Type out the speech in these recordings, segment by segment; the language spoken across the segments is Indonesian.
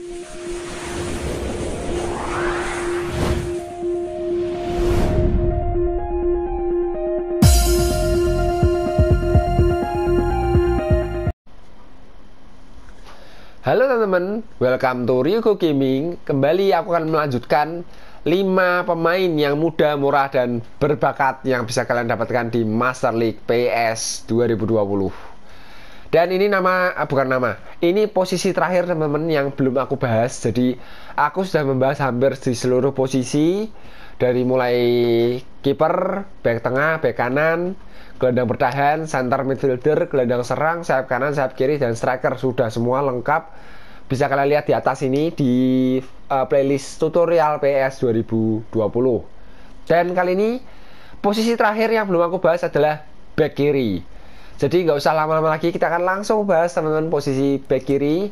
Halo teman-teman, welcome to Ryuko Gaming. Kembali aku akan melanjutkan 5 pemain yang muda, murah, dan berbakat yang bisa kalian dapatkan di Master League PS 2020. Dan ini nama, ah, bukan nama, ini posisi terakhir teman-teman yang belum aku bahas. Jadi aku sudah membahas hampir di seluruh posisi dari mulai kiper, back tengah, back kanan, gelandang bertahan, center midfielder, gelandang serang, sayap kanan, sayap kiri, dan striker sudah semua lengkap. Bisa kalian lihat di atas ini di uh, playlist tutorial PS 2020. Dan kali ini posisi terakhir yang belum aku bahas adalah back kiri. Jadi nggak usah lama-lama lagi, kita akan langsung bahas teman-teman posisi back kiri.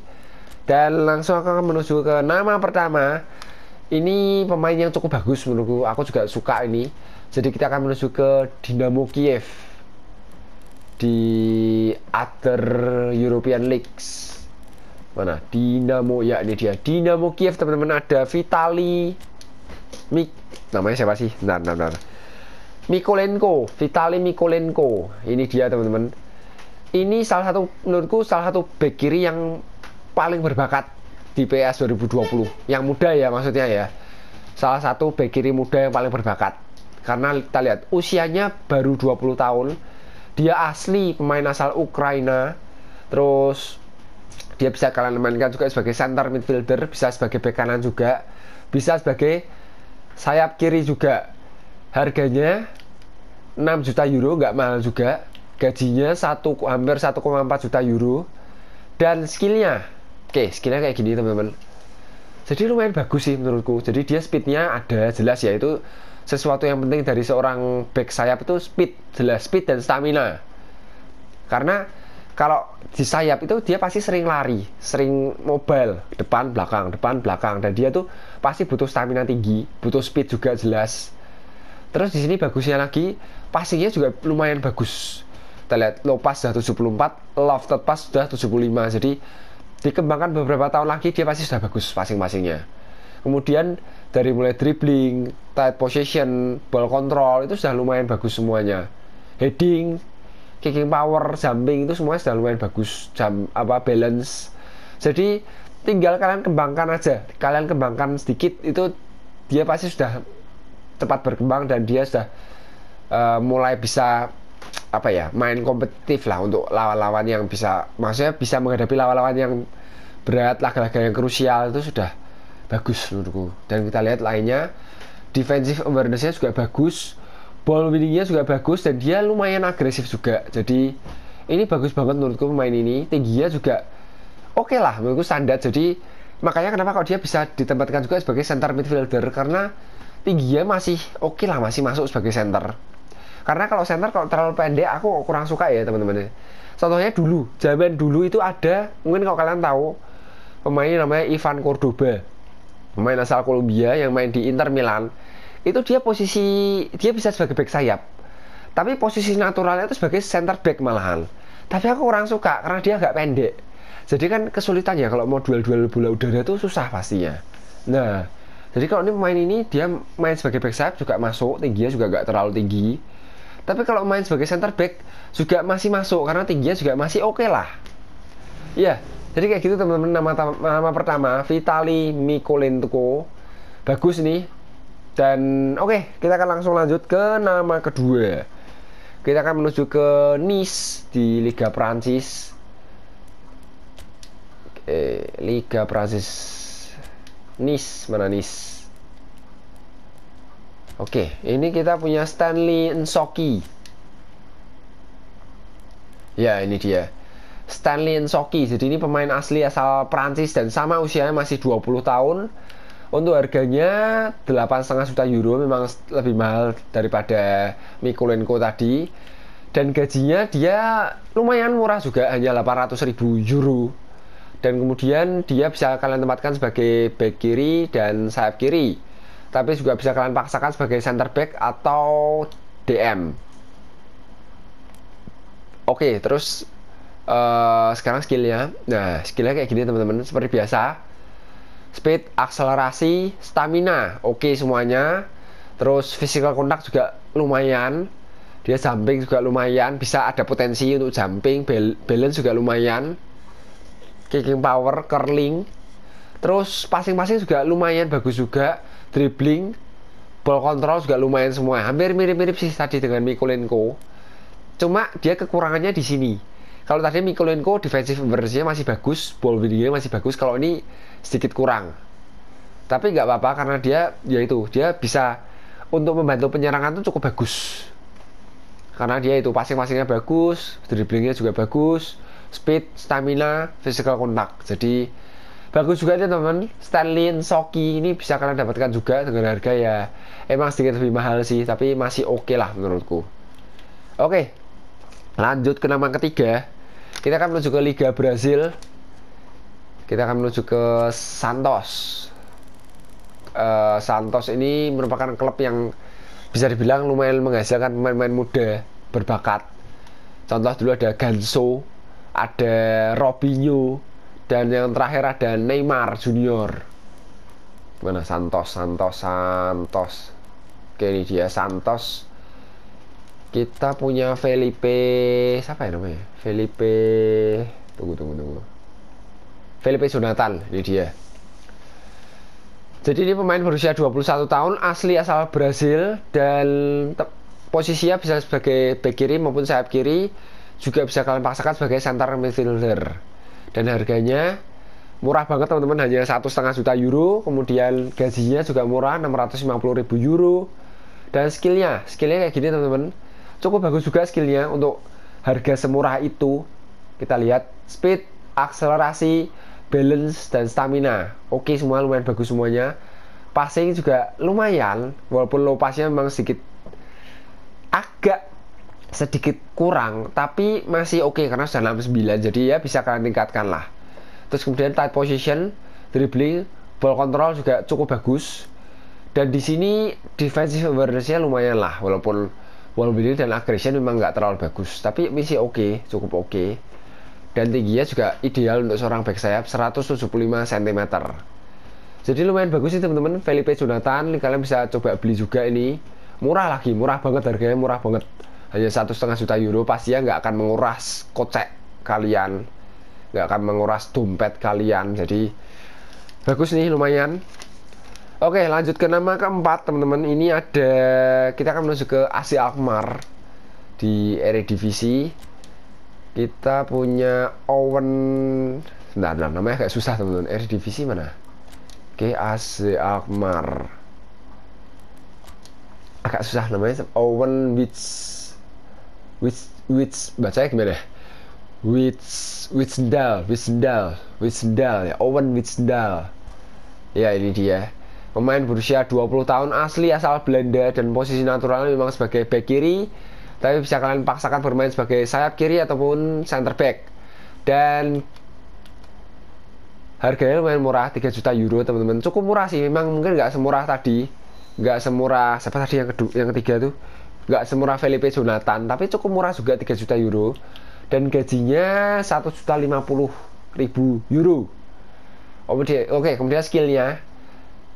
Dan langsung akan menuju ke nama pertama. Ini pemain yang cukup bagus menurutku, aku juga suka ini. Jadi kita akan menuju ke Dinamo Kiev di other European Leagues mana Dinamo ya ini dia Dinamo Kiev teman-teman ada Vitali Mik namanya siapa sih bentar bentar, bentar. Mikolenko Vitali Mikolenko ini dia teman-teman. Ini salah satu menurutku salah satu back kiri yang paling berbakat di PS 2020 yang muda ya maksudnya ya. Salah satu back kiri muda yang paling berbakat. Karena kita lihat usianya baru 20 tahun. Dia asli pemain asal Ukraina. Terus dia bisa kalian mainkan juga sebagai center midfielder bisa sebagai bek kanan juga bisa sebagai sayap kiri juga harganya 6 juta euro nggak mahal juga. Gajinya satu hampir 1,4 juta euro. Dan skillnya oke skillnya kayak gini teman-teman. Jadi lumayan bagus sih menurutku. Jadi dia speednya ada jelas ya itu sesuatu yang penting dari seorang back sayap itu speed, jelas speed dan stamina. Karena kalau di sayap itu dia pasti sering lari, sering mobile, depan belakang, depan belakang. Dan dia tuh pasti butuh stamina tinggi, butuh speed juga jelas. Terus di sini bagusnya lagi, passingnya juga lumayan bagus. Kita lihat low pass sudah 74, lofted pass sudah 75. Jadi dikembangkan beberapa tahun lagi dia pasti sudah bagus passing-passingnya. Kemudian dari mulai dribbling, tight possession, ball control itu sudah lumayan bagus semuanya. Heading, kicking power, jumping itu semuanya sudah lumayan bagus. Jam apa balance. Jadi tinggal kalian kembangkan aja. Kalian kembangkan sedikit itu dia pasti sudah cepat berkembang dan dia sudah uh, mulai bisa apa ya main kompetitif lah untuk lawan-lawan yang bisa maksudnya bisa menghadapi lawan-lawan yang berat laga-laga yang krusial itu sudah bagus menurutku. Dan kita lihat lainnya defensive awarenessnya juga bagus ball winningnya juga bagus dan dia lumayan agresif juga. Jadi ini bagus banget menurutku pemain ini. Tingginya juga oke okay lah menurutku standar. Jadi makanya kenapa kalau dia bisa ditempatkan juga sebagai center midfielder? Karena tingginya masih oke okay lah masih masuk sebagai center. Karena kalau center kalau terlalu pendek aku kurang suka ya teman-teman. Contohnya dulu zaman dulu itu ada mungkin kalau kalian tahu pemain namanya Ivan Cordoba. Pemain asal Kolombia yang main di Inter Milan. Itu dia posisi dia bisa sebagai back sayap. Tapi posisi naturalnya itu sebagai center back malahan. Tapi aku kurang suka karena dia agak pendek. Jadi kan kesulitannya kalau mau duel-duel bola udara itu susah pastinya. Nah jadi kalau ini pemain ini dia main sebagai back sayap juga masuk tingginya juga gak terlalu tinggi. Tapi kalau main sebagai center back juga masih masuk karena tingginya juga masih oke okay lah. Iya jadi kayak gitu teman-teman. Nama, nama pertama Vitali Mikolenko bagus nih dan oke okay, kita akan langsung lanjut ke nama kedua. Kita akan menuju ke Nice di Liga Prancis Liga Prancis Nice mana Nice Oke, ini kita punya Stanley Nsoki. Ya, ini dia. Stanley Nsoki. Jadi ini pemain asli asal Prancis dan sama usianya masih 20 tahun. Untuk harganya 8,5 juta euro memang lebih mahal daripada Mikulenko tadi. Dan gajinya dia lumayan murah juga, hanya 800 ribu euro. Dan kemudian dia bisa kalian tempatkan sebagai back kiri dan sayap kiri. Tapi juga bisa kalian paksakan sebagai center back atau DM. Oke, terus uh, sekarang skillnya nah skillnya kayak gini teman-teman seperti biasa speed, akselerasi, stamina, oke okay semuanya. Terus physical contact juga lumayan. Dia jumping juga lumayan, bisa ada potensi untuk jumping, balance juga lumayan. Kicking power, curling. Terus passing-passing juga lumayan bagus juga, dribbling, ball control juga lumayan semua. Hampir mirip-mirip sih tadi dengan Mikolenko. Cuma dia kekurangannya di sini kalau tadi Mikolenko defensive versinya masih bagus, ball winning masih bagus. Kalau ini sedikit kurang. Tapi nggak apa-apa karena dia ya itu dia bisa untuk membantu penyerangan itu cukup bagus. Karena dia itu passing-passingnya bagus, dribblingnya juga bagus, speed, stamina, physical contact. Jadi bagus juga ya teman Stanley Soki ini bisa kalian dapatkan juga dengan harga ya emang sedikit lebih mahal sih tapi masih oke okay lah menurutku. Oke lanjut ke nama ketiga. Kita akan menuju ke Liga Brazil. Kita akan menuju ke Santos. Uh, Santos ini merupakan klub yang bisa dibilang lumayan menghasilkan pemain-pemain muda berbakat. Contoh dulu ada Ganso ada Robinho dan yang terakhir ada Neymar Junior. Mana Santos Santos Santos. Oke ini dia Santos. Kita punya Felipe siapa ya namanya? Felipe tunggu tunggu tunggu. Felipe Jonathan ini dia. Jadi ini pemain berusia 21 tahun asli asal Brazil dan posisinya bisa sebagai back kiri maupun sayap kiri juga bisa kalian paksakan sebagai center midfielder. Dan harganya murah banget teman-teman. Hanya satu setengah juta euro. Kemudian gajinya juga murah 650 ribu euro. Dan skillnya skillnya kayak gini teman-teman. Cukup bagus juga skillnya untuk harga semurah itu. Kita lihat speed akselerasi balance dan stamina. Oke semua lumayan bagus semuanya. Passing juga lumayan walaupun low passnya memang sedikit agak sedikit kurang tapi masih oke karena sudah 69 jadi ya bisa kalian tingkatkan lah. Terus kemudian tight position dribbling ball control juga cukup bagus. Dan di sini defensive awarenessnya lumayan lah walaupun wall building dan aggression memang nggak terlalu bagus tapi masih oke okay, cukup oke. Okay. dan tingginya juga ideal untuk seorang back sayap 175 cm jadi lumayan bagus sih teman-teman. Felipe Jonathan kalian bisa coba beli juga ini. Murah lagi murah banget harganya murah banget hanya satu setengah juta euro pasti ya nggak akan menguras kocek kalian nggak akan menguras dompet kalian. Jadi bagus nih lumayan. Oke lanjut ke nama keempat teman-teman. Ini ada kita akan menuju ke Asia Alkmaar di Eredivisie. Kita punya Owen nah, nah namanya agak susah teman-teman. Eredivisie mana? Oke AC Alkmaar. Agak susah namanya Owen Wits Wits Wits bacanya gimana Wits Witsdal Witsdal Witsdal ya. Owen Witsdal ya ini dia. Pemain berusia 20 tahun asli asal Belanda dan posisi naturalnya memang sebagai back kiri, tapi bisa kalian paksakan bermain sebagai sayap kiri ataupun center back. Dan harganya lumayan murah, 3 juta euro teman-teman. Cukup murah sih, memang mungkin nggak semurah tadi, nggak semurah siapa tadi yang kedua, yang ketiga tuh, nggak semurah Felipe Jonathan, tapi cukup murah juga 3 juta euro. Dan gajinya 1 juta 50 ribu euro. Oke, oke, kemudian skillnya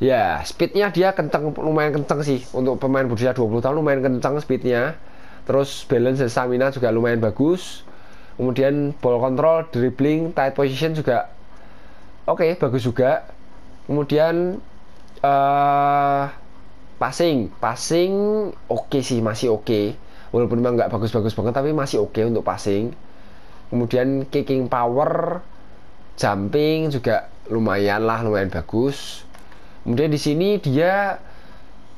Ya, speednya dia kenceng, lumayan kenceng sih untuk pemain berusia 20 tahun lumayan kenceng speednya. Terus balance dan stamina juga lumayan bagus. Kemudian ball control, dribbling, tight position juga oke, okay, bagus juga. Kemudian uh, passing, passing oke okay sih, masih oke. Okay. Walaupun memang nggak bagus-bagus banget, tapi masih oke okay untuk passing. Kemudian kicking power, jumping juga lumayan lah, lumayan bagus kemudian di sini dia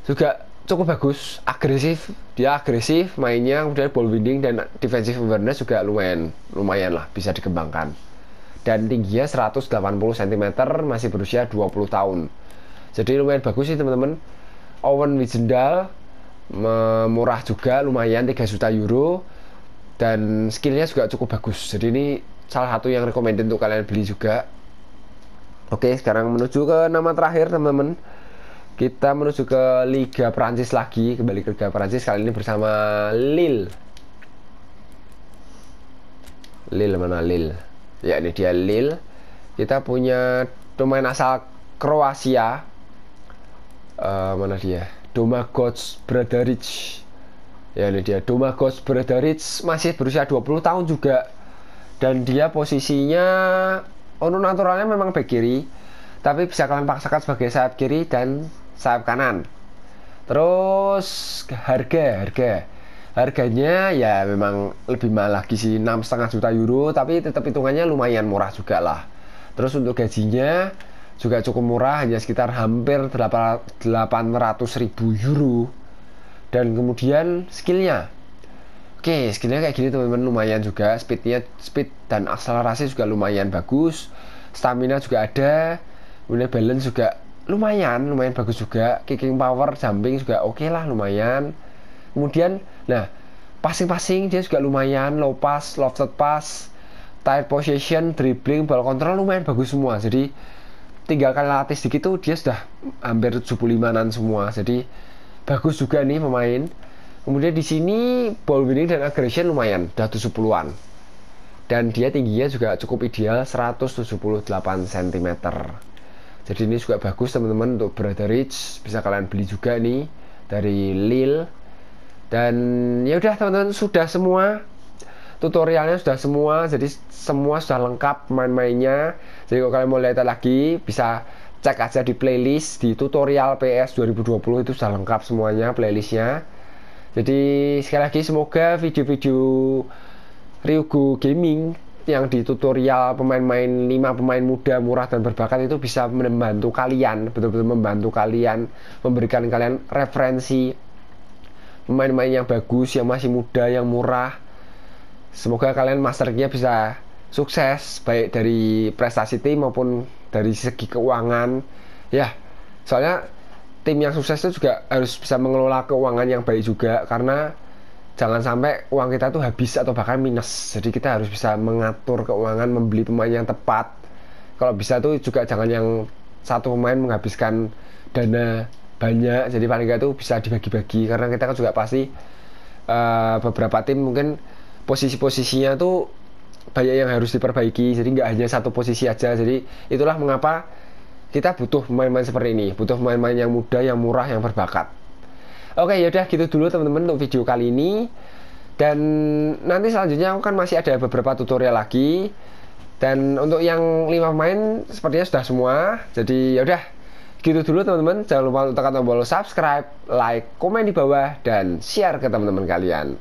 juga cukup bagus agresif dia agresif mainnya kemudian ball winning dan defensive awareness juga lumayan lumayan lah bisa dikembangkan dan tingginya 180 cm masih berusia 20 tahun jadi lumayan bagus sih teman-teman Owen Wijendal murah juga lumayan 3 juta euro dan skillnya juga cukup bagus jadi ini salah satu yang recommended untuk kalian beli juga Oke, sekarang menuju ke nama terakhir, teman-teman. Kita menuju ke Liga Prancis lagi, kembali ke Liga Prancis kali ini bersama Lille. Lille mana Lille? Ya, ini dia Lille. Kita punya pemain asal Kroasia uh, mana dia? Domagoj Bradaric ya ini dia. Domagoj Bradaric masih berusia 20 tahun juga. Dan dia posisinya ono naturalnya memang back kiri tapi bisa kalian paksakan sebagai sayap kiri dan sayap kanan. Terus harga harga. Harganya ya memang lebih mahal lagi sih enam setengah juta euro tapi tetap hitungannya lumayan murah juga lah. Terus untuk gajinya juga cukup murah hanya sekitar hampir 800 ribu euro. Dan kemudian skillnya. Oke skillnya kayak gini teman-teman lumayan juga. Speednya speed dan akselerasi juga lumayan bagus. Stamina juga ada. Kemudian balance juga lumayan lumayan bagus juga. Kicking power jumping juga oke okay lah lumayan. Kemudian nah passing-passing dia juga lumayan. Low pass lofted pass tight possession dribbling ball control lumayan bagus semua. Jadi tinggal kali latih sedikit tuh dia sudah hampir 75an semua. Jadi bagus juga nih pemain. Kemudian di sini ball winning dan aggression lumayan udah 70-an dan dia tingginya juga cukup ideal 178 cm jadi ini juga bagus teman-teman untuk Brother Rich bisa kalian beli juga nih dari Lille. Dan ya udah teman-teman sudah semua tutorialnya sudah semua jadi semua sudah lengkap main-mainnya jadi kalau kalian mau lihat lagi bisa cek aja di playlist di tutorial PS 2020 itu sudah lengkap semuanya playlistnya jadi sekali lagi semoga video-video Ryugu Gaming yang di tutorial pemain-main 5 pemain muda murah dan berbakat itu bisa membantu kalian betul-betul membantu kalian memberikan kalian referensi pemain-pemain yang bagus, yang masih muda, yang murah. Semoga kalian masternya bisa sukses baik dari prestasi tim maupun dari segi keuangan. Ya, soalnya tim yang sukses itu juga harus bisa mengelola keuangan yang baik juga karena jangan sampai uang kita tuh habis atau bahkan minus. Jadi kita harus bisa mengatur keuangan, membeli pemain yang tepat. Kalau bisa tuh juga jangan yang satu pemain menghabiskan dana banyak jadi paling nggak tuh bisa dibagi-bagi karena kita kan juga pasti uh, beberapa tim mungkin posisi-posisinya tuh banyak yang harus diperbaiki jadi nggak hanya satu posisi aja. Jadi itulah mengapa kita butuh pemain-pemain seperti ini butuh pemain-pemain yang muda yang murah yang berbakat. Oke yaudah gitu dulu teman-teman untuk video kali ini. Dan nanti selanjutnya aku kan masih ada beberapa tutorial lagi. Dan untuk yang lima pemain sepertinya sudah semua. Jadi yaudah Gitu dulu teman-teman, jangan lupa untuk tekan tombol subscribe, like, komen di bawah, dan share ke teman-teman kalian.